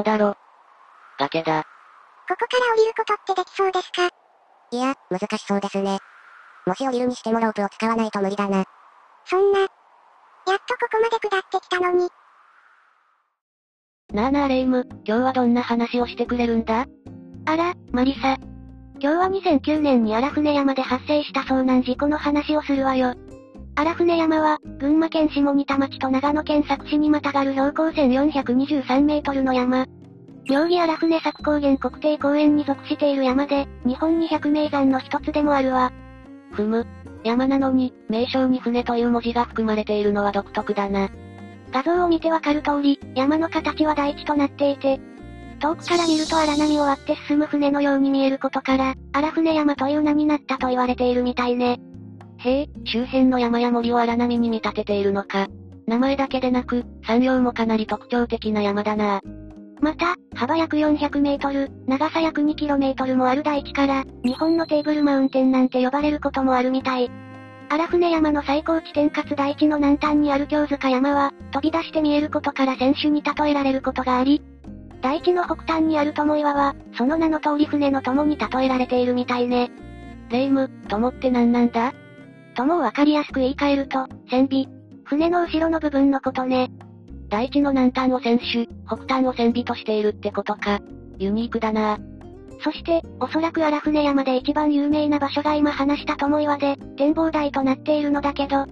嘘だろ。崖だ。ここから降りることってできそうですか？いや、難しそうですね。もし降りるにしてもロープを使わないと無理だな。そんな。やっとここまで下ってきたのに。なあなあレイム、今日はどんな話をしてくれるんだ？あら、マリサ。今日は2009年に荒船山で発生した遭難事故の話をするわよ。荒船山は、群馬県下仁田町と長野県佐久市にまたがる標高1423メートルの山。妙義荒船佐久高原国定公園に属している山で、日本200名山の一つでもあるわ。ふむ。山なのに、名称に船という文字が含まれているのは独特だな。画像を見てわかる通り、山の形は大地となっていて、遠くから見ると荒波を割って進む船のように見えることから、荒船山という名になったと言われているみたいね。へえ、周辺の山や森を荒波に見立てているのか。名前だけでなく、山陽もかなり特徴的な山だな。また、幅約400メートル、長さ約2キロメートルもある大地から、日本のテーブルマウンテンなんて呼ばれることもあるみたい。荒船山の最高地点かつ大地の南端にある京塚山は、飛び出して見えることから選手に例えられることがあり、大地の北端にある友岩は、その名の通り船の友に例えられているみたいね。レイム、友って何なんだ？友をわかりやすく言い換えると、船尾。船の後ろの部分のことね。大地の南端を船首、北端を船尾としているってことか。ユニークだなそして、おそらく荒船山で一番有名な場所が今話した友岩で、展望台となっているのだけど、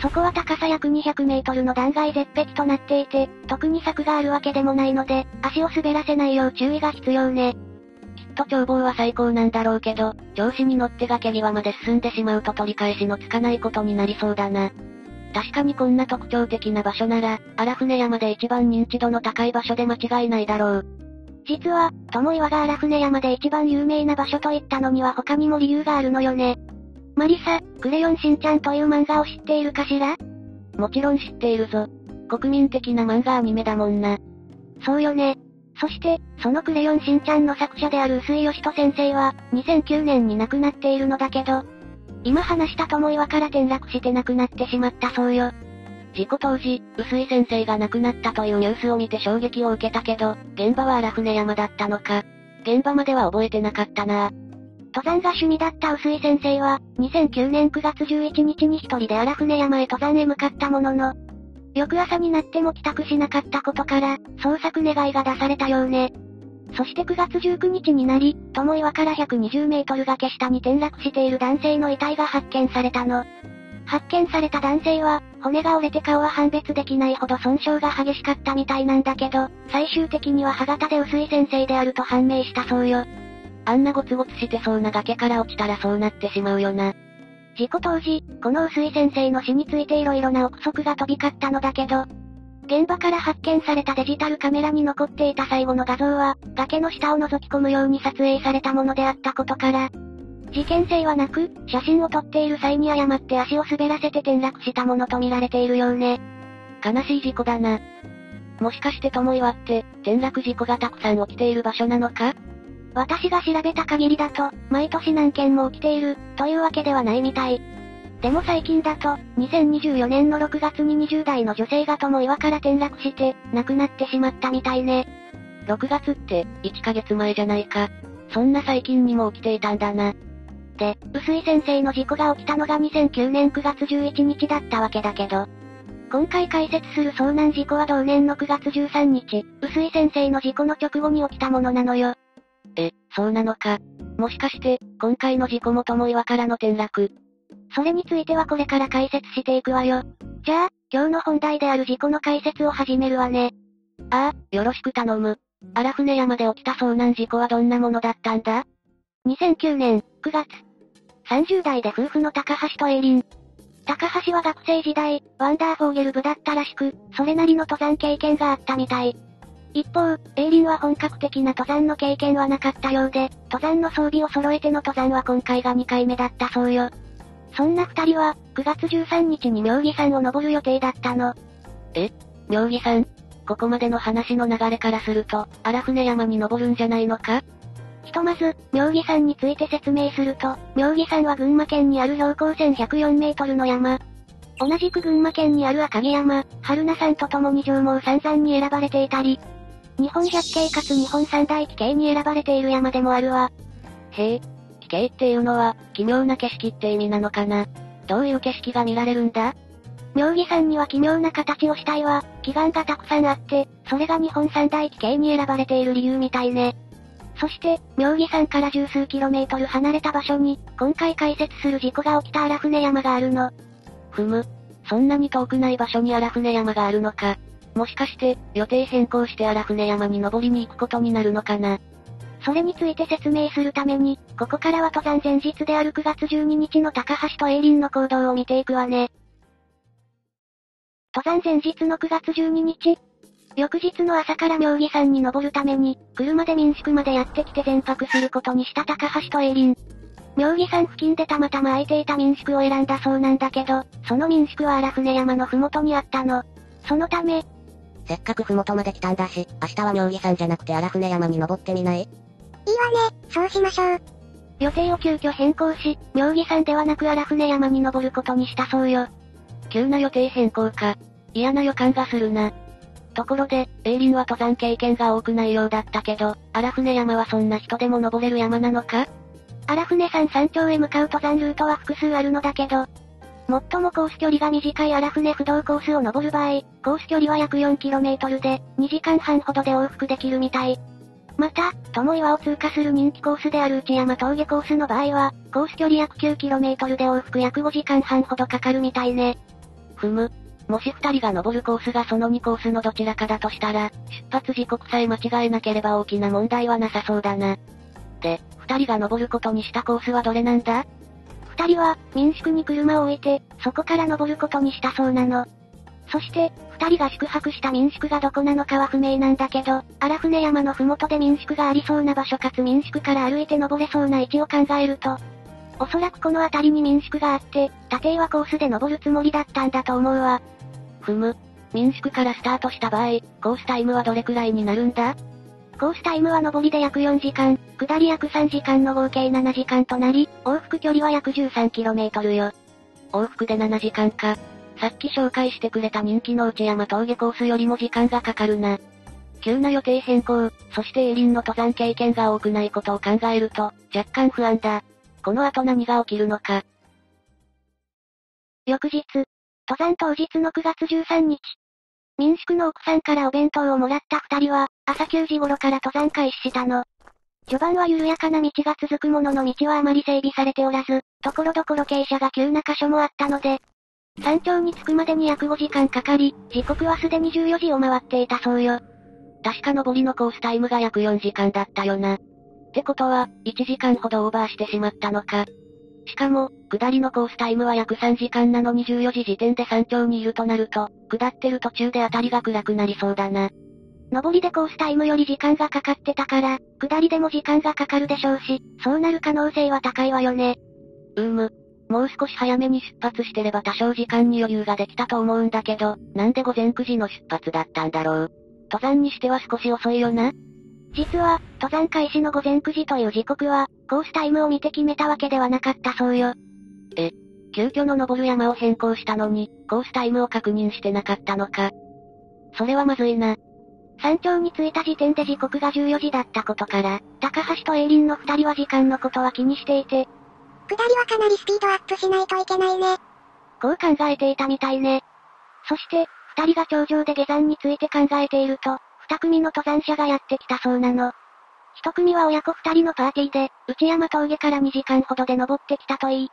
そこは高さ約200メートルの断崖絶壁となっていて、特に柵があるわけでもないので、足を滑らせないよう注意が必要ね。と眺望は最高なんだろうけど、調子に乗って崖際まで進んでしまうと取り返しのつかないことになりそうだな。確かにこんな特徴的な場所なら、荒船山で一番認知度の高い場所で間違いないだろう。実は、友岩が荒船山で一番有名な場所と言ったのには他にも理由があるのよね。マリサ、クレヨンしんちゃんという漫画を知っているかしら？もちろん知っているぞ。国民的な漫画アニメだもんな。そうよね。そして、そのクレヨンしんちゃんの作者である薄井義人先生は、2009年に亡くなっているのだけど、今話した友岩から転落して亡くなってしまったそうよ。事故当時、薄井先生が亡くなったというニュースを見て衝撃を受けたけど、現場は荒船山だったのか。現場までは覚えてなかったな登山が趣味だった薄井先生は、2009年9月11日に一人で荒船山へ登山へ向かったものの、翌朝になっても帰宅しなかったことから、捜索願いが出されたようね。そして9月19日になり、友岩から120メートル崖下に転落している男性の遺体が発見されたの。発見された男性は、骨が折れて顔は判別できないほど損傷が激しかったみたいなんだけど、最終的には歯型で薄い先生であると判明したそうよ。あんなゴツゴツしてそうな崖から落ちたらそうなってしまうよな。事故当時、この薄い先生の死について色々な憶測が飛び交ったのだけど、現場から発見されたデジタルカメラに残っていた最後の画像は、崖の下を覗き込むように撮影されたものであったことから、事件性はなく、写真を撮っている際に誤って足を滑らせて転落したものと見られているようね。悲しい事故だな。もしかして友岩って、転落事故がたくさん起きている場所なのか？私が調べた限りだと、毎年何件も起きている、というわけではないみたい。でも最近だと、2024年の6月に20代の女性が友岩から転落して、亡くなってしまったみたいね。6月って、1ヶ月前じゃないか。そんな最近にも起きていたんだな。で、薄井先生の事故が起きたのが2009年9月11日だったわけだけど、今回解説する遭難事故は同年の9月13日、薄井先生の事故の直後に起きたものなのよ。え、そうなのか。もしかして、今回の事故も友岩からの転落。それについてはこれから解説していくわよ。じゃあ、今日の本題である事故の解説を始めるわね。ああ、よろしく頼む。荒船山で起きた遭難事故はどんなものだったんだ ?2009 年9月、30代で夫婦の高橋とエイリン。高橋は学生時代、ワンダーフォーゲル部だったらしく、それなりの登山経験があったみたい。一方、エイリンは本格的な登山の経験はなかったようで、登山の装備を揃えての登山は今回が2回目だったそうよ。そんな二人は、9月13日に妙義山を登る予定だったの。え？妙義山？ここまでの話の流れからすると、荒船山に登るんじゃないのか？ひとまず、妙義山について説明すると、妙義山は群馬県にある標高1104メートルの山。同じく群馬県にある赤城山、春名山と共に上毛三山に選ばれていたり、日本百景かつ日本三大奇景に選ばれている山でもあるわ。へえ、奇景っていうのは、奇妙な景色って意味なのかな。どういう景色が見られるんだ？妙義山には奇妙な形をしたいわ、祈願がたくさんあって、それが日本三大奇景に選ばれている理由みたいね。そして、妙義山から十数キロメートル離れた場所に、今回解説する事故が起きた荒船山があるの。ふむ。そんなに遠くない場所に荒船山があるのか。もしかして、予定変更して荒船山に登りに行くことになるのかな？それについて説明するために、ここからは登山前日である9月12日の高橋と栄林の行動を見ていくわね。登山前日の9月12日。翌日の朝から妙義山に登るために、車で民宿までやってきて全泊することにした高橋と栄林。妙義山付近でたまたま空いていた民宿を選んだそうなんだけど、その民宿は荒船山のふもとにあったの。そのため、せっかくふもとまで来たんだし、明日は妙義山じゃなくて荒船山に登ってみない？いいわね、そうしましょう。予定を急遽変更し、妙義山ではなく荒船山に登ることにしたそうよ。急な予定変更か。嫌な予感がするな。ところで、エイリンは登山経験が多くないようだったけど、荒船山はそんな人でも登れる山なのか？荒船山山頂へ向かう登山ルートは複数あるのだけど、最もコース距離が短い荒船不動コースを登る場合、コース距離は約 4km で、2時間半ほどで往復できるみたい。また、友岩を通過する人気コースである内山峠コースの場合は、コース距離約 9km で往復約5時間半ほどかかるみたいね。ふむ。もし二人が登るコースがその2コースのどちらかだとしたら、出発時刻さえ間違えなければ大きな問題はなさそうだな。で、二人が登ることにしたコースはどれなんだ？二人は、民宿に車を置いて、そこから登ることにしたそうなの。そして、二人が宿泊した民宿がどこなのかは不明なんだけど、荒船山のふもとで民宿がありそうな場所かつ民宿から歩いて登れそうな位置を考えると、おそらくこの辺りに民宿があって、立岩コースで登るつもりだったんだと思うわ。ふむ。民宿からスタートした場合、コースタイムはどれくらいになるんだ？コースタイムは上りで約4時間、下り約3時間の合計7時間となり、往復距離は約 13km よ。往復で7時間か。さっき紹介してくれた人気の内山峠コースよりも時間がかかるな。急な予定変更、そしてエリンの登山経験が多くないことを考えると、若干不安だ。この後何が起きるのか。翌日、登山当日の9月13日。民宿の奥さんからお弁当をもらった二人は、朝9時頃から登山開始したの。序盤は緩やかな道が続くものの道はあまり整備されておらず、ところどころ傾斜が急な箇所もあったので、山頂に着くまでに約5時間かかり、時刻はすでに14時を回っていたそうよ。確か上りのコースタイムが約4時間だったよな。ってことは、1時間ほどオーバーしてしまったのか。しかも、下りのコースタイムは約3時間なのに14時時点で山頂にいるとなると、下ってる途中で辺りが暗くなりそうだな。上りでコースタイムより時間がかかってたから、下りでも時間がかかるでしょうし、そうなる可能性は高いわよね。うーむ。もう少し早めに出発してれば多少時間に余裕ができたと思うんだけど、なんで午前9時の出発だったんだろう？登山にしては少し遅いよな。実は、登山開始の午前9時という時刻は、コースタイムを見て決めたわけではなかったそうよ。え、急遽の登る山を変更したのに、コースタイムを確認してなかったのか。それはまずいな。山頂に着いた時点で時刻が14時だったことから、高橋とエイリンの二人は時間のことは気にしていて、下りはかなりスピードアップしないといけないね。こう考えていたみたいね。そして、二人が頂上で下山について考えていると、二組の登山者がやってきたそうなの。一組は親子二人のパーティーで、内山峠から2時間ほどで登ってきたといい。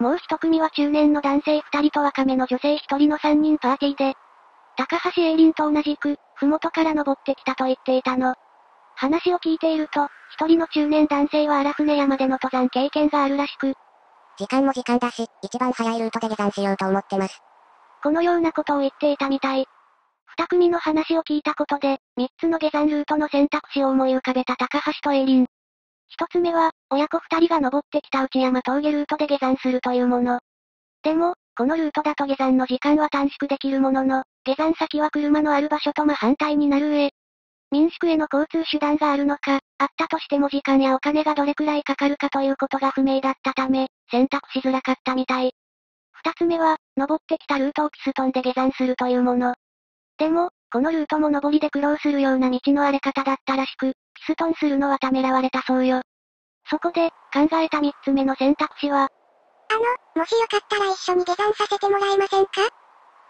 もう一組は中年の男性二人と若めの女性一人の三人パーティーで、高橋エイリンと同じく、ふもとから登ってきたと言っていたの。話を聞いていると、一人の中年男性は荒船山での登山経験があるらしく、時間も時間だし、一番早いルートで下山しようと思ってます。このようなことを言っていたみたい。二組の話を聞いたことで、三つの下山ルートの選択肢を思い浮かべた高橋とエイリン。一つ目は、親子二人が登ってきた内山峠ルートで下山するというもの。でも、このルートだと下山の時間は短縮できるものの、下山先は車のある場所と真反対になる上、民宿への交通手段があるのか、あったとしても時間やお金がどれくらいかかるかということが不明だったため、選択しづらかったみたい。二つ目は、登ってきたルートをピストンで下山するというもの。でも、このルートも上りで苦労するような道の荒れ方だったらしく、ピストンするのはためらわれたそうよ。そこで、考えた三つ目の選択肢は、あの、もしよかったら一緒に下山させてもらえませんか？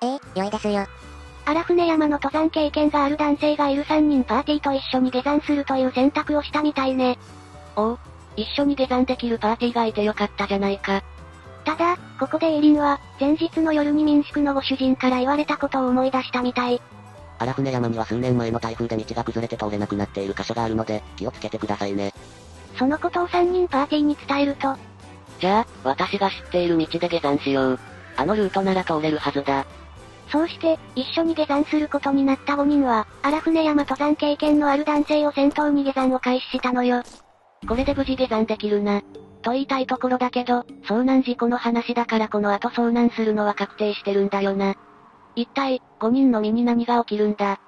ええ、良いですよ。荒船山の登山経験がある男性がいる3人パーティーと一緒に下山するという選択をしたみたいね。おう、一緒に下山できるパーティーがいてよかったじゃないか。ここでエイリンは、前日の夜に民宿のご主人から言われたことを思い出したみたい。荒船山には数年前の台風で道が崩れて通れなくなっている箇所があるので、気をつけてくださいね。そのことを3人パーティーに伝えると、じゃあ、私が知っている道で下山しよう。あのルートなら通れるはずだ。そうして、一緒に下山することになった5人は、荒船山登山経験のある男性を先頭に下山を開始したのよ。これで無事下山できるな。と言いたいところだけど、遭難事故の話だからこの後遭難するのは確定してるんだよな。一体、5人の身に何が起きるんだ？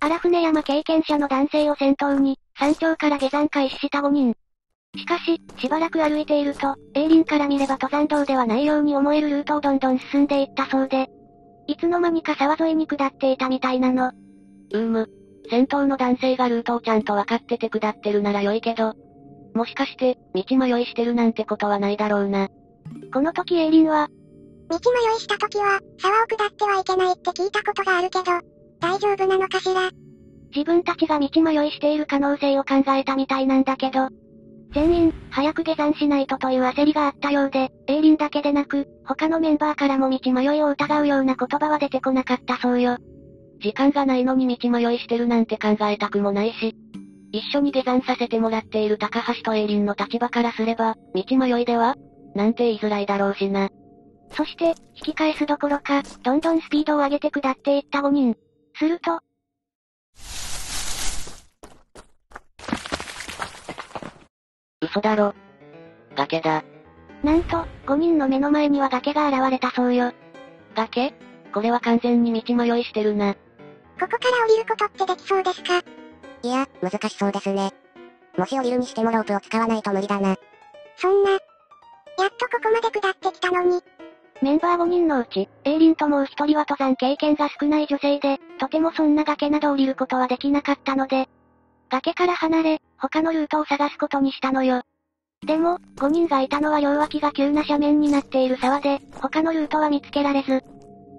荒船山経験者の男性を先頭に、山頂から下山開始した5人。しかし、しばらく歩いていると、エイリンから見れば登山道ではないように思えるルートをどんどん進んでいったそうで、いつの間にか沢沿いに下っていたみたいなの。うーむ。先頭の男性がルートをちゃんと分かってて下ってるなら良いけど、もしかして、道迷いしてるなんてことはないだろうな。この時エイリンは、道迷いした時は、沢を下ってはいけないって聞いたことがあるけど、大丈夫なのかしら？自分たちが道迷いしている可能性を考えたみたいなんだけど、全員、早く下山しないとという焦りがあったようで、エイリンだけでなく、他のメンバーからも道迷いを疑うような言葉は出てこなかったそうよ。時間がないのに道迷いしてるなんて考えたくもないし、一緒に下山させてもらっている高橋とエイリンの立場からすれば、道迷いでは？なんて言いづらいだろうしな。そして、引き返すどころか、どんどんスピードを上げて下っていった5人。すると、嘘だろ。崖だ。なんと、5人の目の前には崖が現れたそうよ。崖？これは完全に道迷いしてるな。ここから降りることってできそうですか？いや、難しそうですね。もし降りるにしてもロープを使わないと無理だな。そんな。やっとここまで下ってきたのに。メンバー5人のうち、エイリンともう1人は登山経験が少ない女性で、とてもそんな崖など降りることはできなかったので、崖から離れ、他のルートを探すことにしたのよ。でも、5人がいたのは両脇が急な斜面になっている沢で、他のルートは見つけられず、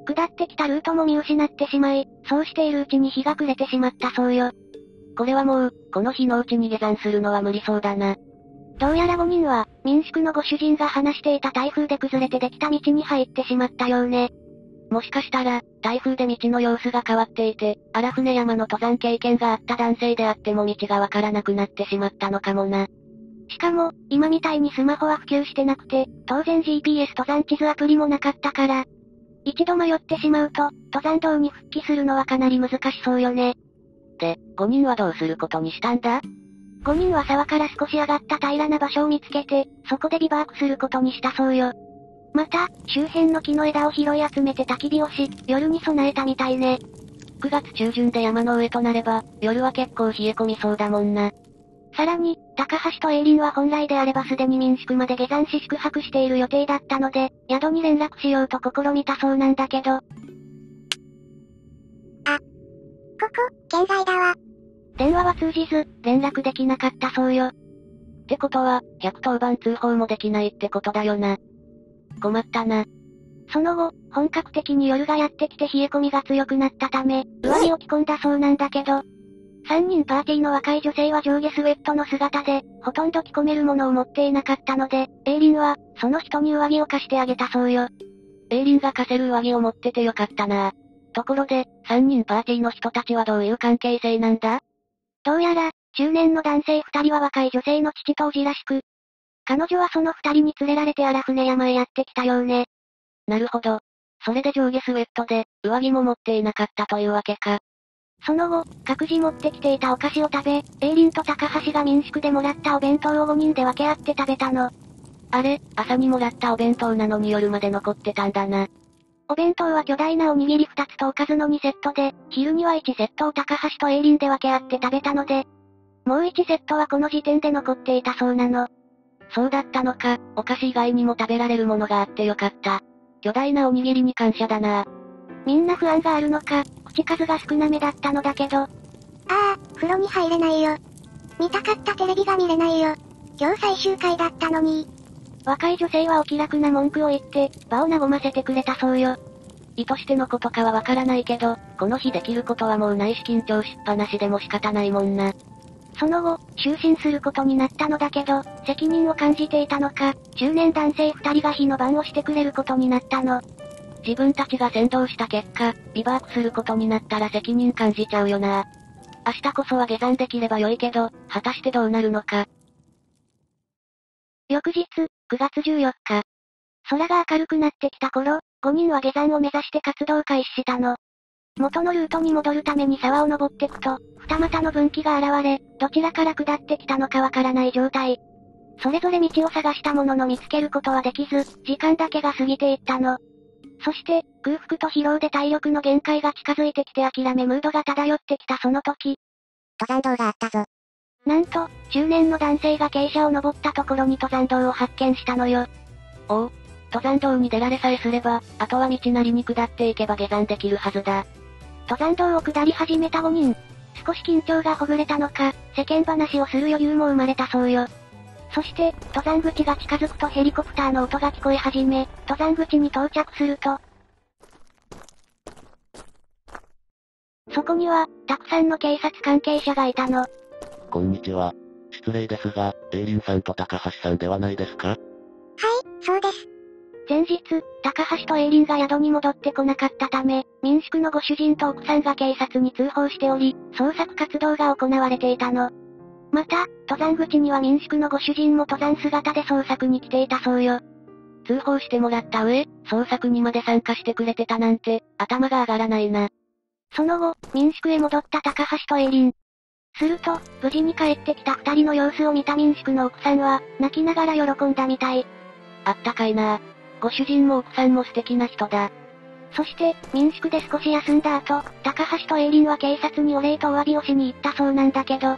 下ってきたルートも見失ってしまい、そうしているうちに日が暮れてしまったそうよ。これはもう、この日のうちに下山するのは無理そうだな。どうやら5人は、民宿のご主人が話していた台風で崩れてできた道に入ってしまったようね。もしかしたら、台風で道の様子が変わっていて、荒船山の登山経験があった男性であっても道がわからなくなってしまったのかもな。しかも、今みたいにスマホは普及してなくて、当然 GPS 登山地図アプリもなかったから、一度迷ってしまうと、登山道に復帰するのはかなり難しそうよね。で、5人はどうすることにしたんだ ?5 人は沢から少し上がった平らな場所を見つけて、そこでビバークすることにしたそうよ。また、周辺の木の枝を拾い集めて焚き火をし、夜に備えたみたいね。9月中旬で山の上となれば、夜は結構冷え込みそうだもんな。さらに、高橋とエイリンは本来であればすでに民宿まで下山し宿泊している予定だったので、宿に連絡しようと試みたそうなんだけど。ここ、県外だわ。電話は通じず、連絡できなかったそうよ。ってことは、110番通報もできないってことだよな。困ったな。その後、本格的に夜がやってきて冷え込みが強くなったため、上着を着込んだそうなんだけど、3人パーティーの若い女性は上下スウェットの姿で、ほとんど着込めるものを持っていなかったので、エイリンは、その人に上着を貸してあげたそうよ。エイリンが貸せる上着を持っててよかったな。ところで、3人パーティーの人たちはどういう関係性なんだ？どうやら、中年の男性2人は若い女性の父とおじらしく、彼女はその2人に連れられて荒船山へやってきたようね。なるほど。それで上下スウェットで、上着も持っていなかったというわけか。その後、各自持ってきていたお菓子を食べ、エイリンと高橋が民宿でもらったお弁当を5人で分け合って食べたの。あれ、朝にもらったお弁当なのに夜まで残ってたんだな。お弁当は巨大なおにぎり2つとおかずの2セットで、昼には1セットを高橋とエイリンで分け合って食べたので、もう1セットはこの時点で残っていたそうなの。そうだったのか、お菓子以外にも食べられるものがあってよかった。巨大なおにぎりに感謝だな。みんな不安があるのか、口数が少なめだったのだけど。ああ、風呂に入れないよ。見たかったテレビが見れないよ。今日最終回だったのに。若い女性はお気楽な文句を言って、場を和ませてくれたそうよ。意図してのことかはわからないけど、この日できることはもうないし緊張しっぱなしでも仕方ないもんな。その後、就寝することになったのだけど、責任を感じていたのか、中年男性二人が火の番をしてくれることになったの。自分たちが先導した結果、ビバークすることになったら責任感じちゃうよな。明日こそは下山できれば良いけど、果たしてどうなるのか。翌日、9月14日。空が明るくなってきた頃、5人は下山を目指して活動開始したの。元のルートに戻るために沢を登ってくと、二股の分岐が現れ、どちらから下ってきたのかわからない状態。それぞれ道を探したものの見つけることはできず、時間だけが過ぎていったの。そして、空腹と疲労で体力の限界が近づいてきて諦めムードが漂ってきたその時。登山道があったぞ。なんと、中年の男性が傾斜を登ったところに登山道を発見したのよ。おう、登山道に出られさえすれば、あとは道なりに下っていけば下山できるはずだ。登山道を下り始めた5人。少し緊張がほぐれたのか、世間話をする余裕も生まれたそうよ。そして、登山口が近づくとヘリコプターの音が聞こえ始め、登山口に到着すると、そこには、たくさんの警察関係者がいたの。こんにちは。失礼ですが、エイリンさんと高橋さんではないですか？はい、そうです。前日、高橋とエイリンが宿に戻ってこなかったため、民宿のご主人と奥さんが警察に通報しており、捜索活動が行われていたの。また、登山口には民宿のご主人も登山姿で捜索に来ていたそうよ。通報してもらった上、捜索にまで参加してくれてたなんて、頭が上がらないな。その後、民宿へ戻った高橋とエイリン。すると、無事に帰ってきた二人の様子を見た民宿の奥さんは、泣きながら喜んだみたい。あったかいなご主人も奥さんも素敵な人だ。そして、民宿で少し休んだ後、高橋とエイリンは警察にお礼とお詫びをしに行ったそうなんだけど、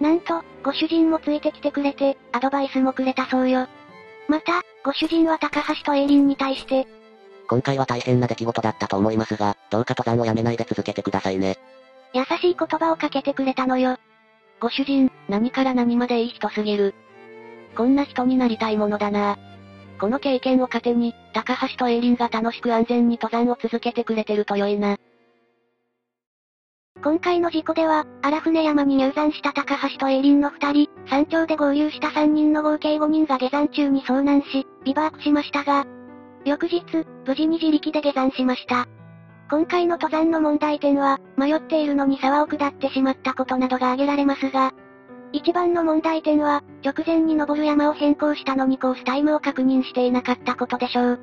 なんと、ご主人もついてきてくれて、アドバイスもくれたそうよ。また、ご主人は高橋とエイリンに対して、今回は大変な出来事だったと思いますが、どうか登山をやめないで続けてくださいね。優しい言葉をかけてくれたのよ。ご主人、何から何までいい人すぎる。こんな人になりたいものだな。この経験を糧に、高橋とエイリンが楽しく安全に登山を続けてくれてると良いな。今回の事故では、荒船山に入山した高橋とエイリンの二人、山頂で合流した3人の合計5人が下山中に遭難し、ビバークしましたが、翌日、無事に自力で下山しました。今回の登山の問題点は、迷っているのに沢を下ってしまったことなどが挙げられますが、一番の問題点は、直前に登る山を変更したのにコースタイムを確認していなかったことでしょう。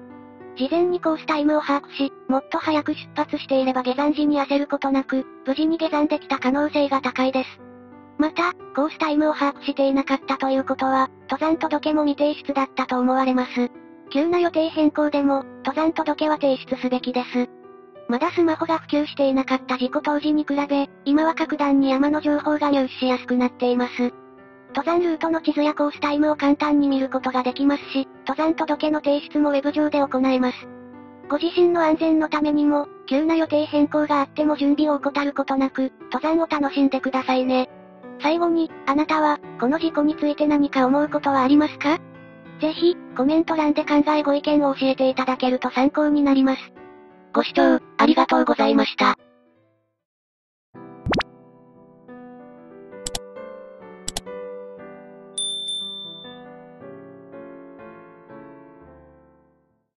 事前にコースタイムを把握し、もっと早く出発していれば下山時に焦ることなく、無事に下山できた可能性が高いです。また、コースタイムを把握していなかったということは、登山届も未提出だったと思われます。急な予定変更でも、登山届は提出すべきです。まだスマホが普及していなかった事故当時に比べ、今は格段に山の情報が入手しやすくなっています。登山ルートの地図やコースタイムを簡単に見ることができますし、登山届の提出もウェブ上で行えます。ご自身の安全のためにも、急な予定変更があっても準備を怠ることなく、登山を楽しんでくださいね。最後に、あなたは、この事故について何か思うことはありますか？ぜひ、コメント欄で考えご意見を教えていただけると参考になります。ご視聴、ありがとうございました。